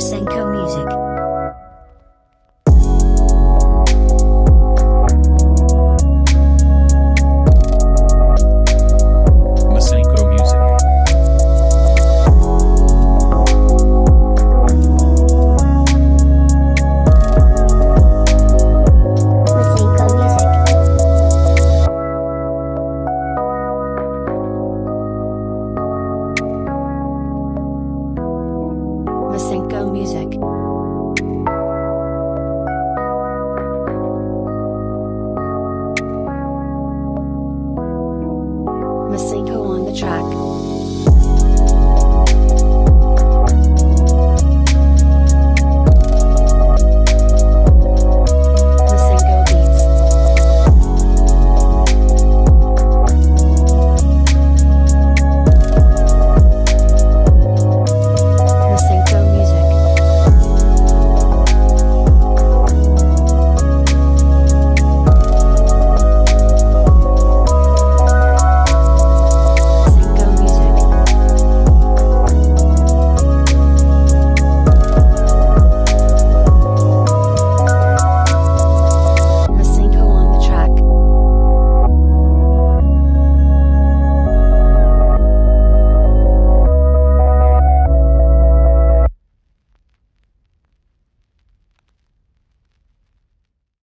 Senko Music. Echo Music. Masenko on the track.